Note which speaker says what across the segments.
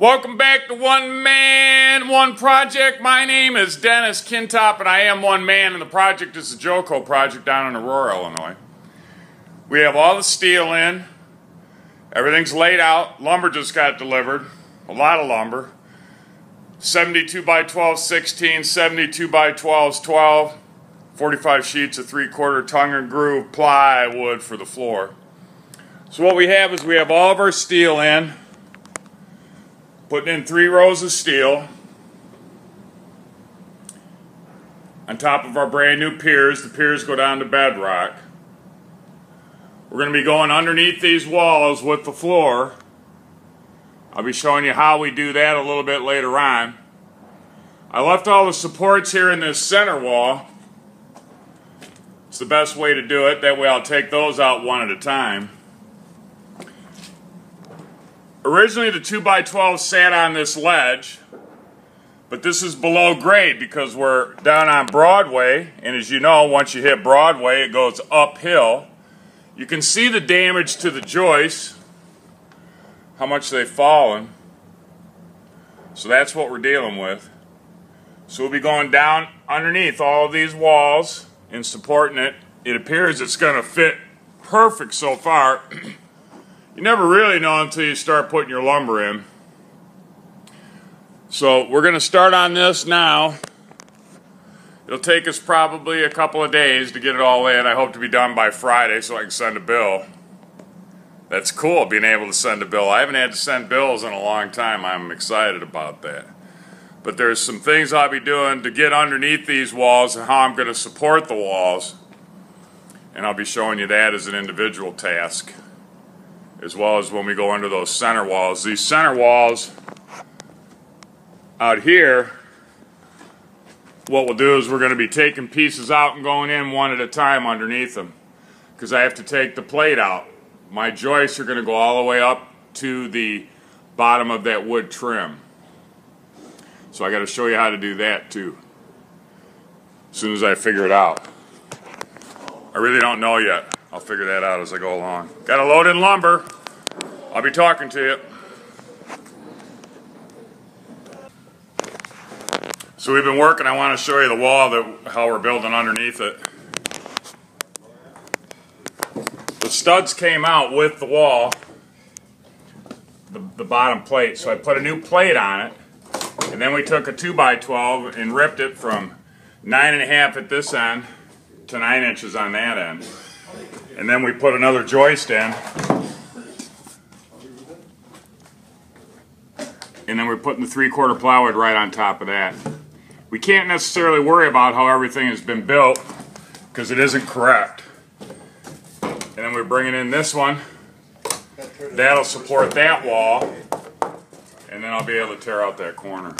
Speaker 1: Welcome back to One Man, One Project. My name is Dennis Kintop, and I am one man, and the project is the Joco project down in Aurora, Illinois. We have all the steel in, everything's laid out. Lumber just got delivered, a lot of lumber. 72 by 12, 16, 72 by 12, 12, 45 sheets of three quarter tongue and groove plywood for the floor. So, what we have is we have all of our steel in. Putting in three rows of steel on top of our brand new piers. The piers go down to bedrock. We're going to be going underneath these walls with the floor. I'll be showing you how we do that a little bit later on. I left all the supports here in this center wall. It's the best way to do it. That way I'll take those out one at a time. Originally the 2x12 sat on this ledge, but this is below grade because we're down on Broadway, and as you know, once you hit Broadway, it goes uphill. You can see the damage to the joists, how much they've fallen. So that's what we're dealing with. So we'll be going down underneath all of these walls and supporting it. It appears it's going to fit perfect so far. You never really know until you start putting your lumber in. So we're going to start on this now. It'll take us probably a couple of days to get it all in. I hope to be done by Friday so I can send a bill. That's cool, being able to send a bill. I haven't had to send bills in a long time. I'm excited about that. But there's some things I'll be doing to get underneath these walls and how I'm going to support the walls. And I'll be showing you that as an individual task as well as when we go under those center walls. These center walls out here, what we'll do is we're going to be taking pieces out and going in one at a time underneath them because I have to take the plate out. My joists are going to go all the way up to the bottom of that wood trim. So I got to show you how to do that too as soon as I figure it out. I really don't know yet. I'll figure that out as I go along. Got a load in lumber. I'll be talking to you. So we've been working. I want to show you the wall that how we're building underneath it. The studs came out with the wall, the, the bottom plate. So I put a new plate on it, and then we took a 2x12 and ripped it from 9.5 at this end to 9 inches on that end. And then we put another joist in. And then we're putting the three quarter plywood right on top of that. We can't necessarily worry about how everything has been built because it isn't correct. And then we're bringing in this one. That'll support that wall. And then I'll be able to tear out that corner.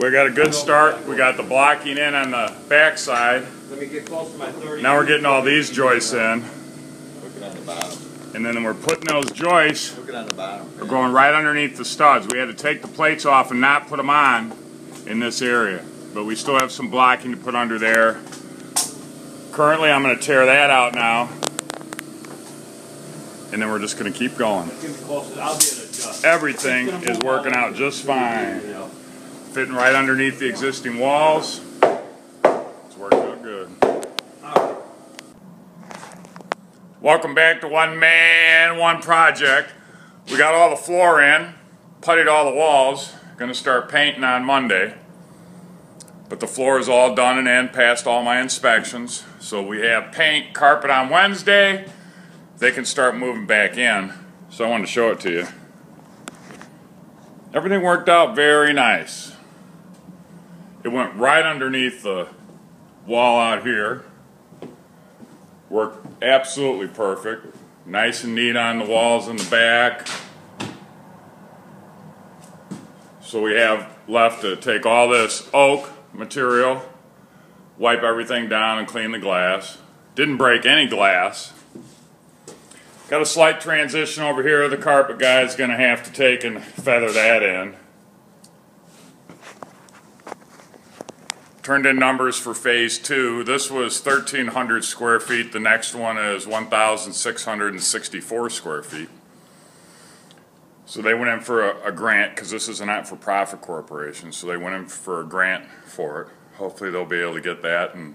Speaker 1: We got a good start. We got the blocking in on the back side.
Speaker 2: Let me get close to my 30.
Speaker 1: Now we're getting all these joists in.
Speaker 2: Looking at the bottom.
Speaker 1: And then we're putting those joists,
Speaker 2: Looking at the bottom.
Speaker 1: we're going right underneath the studs. We had to take the plates off and not put them on in this area. But we still have some blocking to put under there. Currently I'm going to tear that out now. And then we're just going to keep going.
Speaker 2: Get me close. I'll be able to adjust.
Speaker 1: Everything is working out just fine. Fitting right underneath the existing walls. It's working out good. Welcome back to One Man, One Project. We got all the floor in, puttied all the walls. Gonna start painting on Monday. But the floor is all done and in, passed all my inspections. So we have paint, carpet on Wednesday. They can start moving back in. So I wanted to show it to you. Everything worked out very nice. It went right underneath the wall out here. Worked absolutely perfect. Nice and neat on the walls in the back. So we have left to take all this oak material, wipe everything down and clean the glass. Didn't break any glass. Got a slight transition over here. The carpet guy is going to have to take and feather that in. Turned in numbers for phase two. This was 1,300 square feet. The next one is 1,664 square feet. So they went in for a, a grant because this is a not-for-profit corporation. So they went in for a grant for it. Hopefully they'll be able to get that and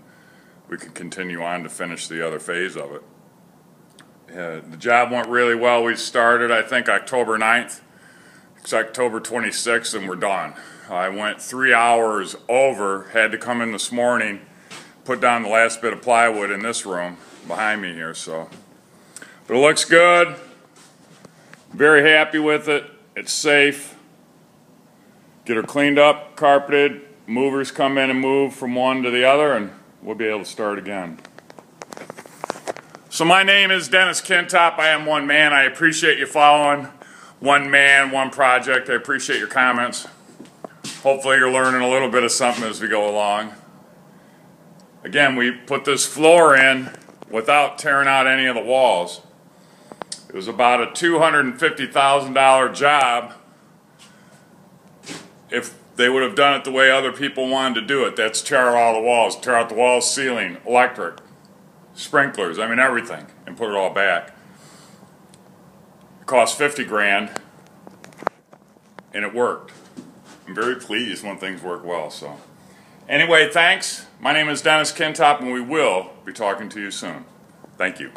Speaker 1: we can continue on to finish the other phase of it. Uh, the job went really well. We started, I think, October 9th. It's October 26th and we're done. I went three hours over, had to come in this morning, put down the last bit of plywood in this room behind me here, so. But it looks good. Very happy with it. It's safe. Get her cleaned up, carpeted, movers come in and move from one to the other, and we'll be able to start again. So my name is Dennis Kentop. I am one man. I appreciate you following one man, one project. I appreciate your comments. Hopefully you're learning a little bit of something as we go along. Again, we put this floor in without tearing out any of the walls. It was about a $250,000 job if they would have done it the way other people wanted to do it. That's tear out all the walls, tear out the walls, ceiling, electric, sprinklers, I mean everything, and put it all back. It cost 50 grand, and it worked. I'm very pleased when things work well, so. Anyway, thanks. My name is Dennis Kentop, and we will be talking to you soon. Thank you.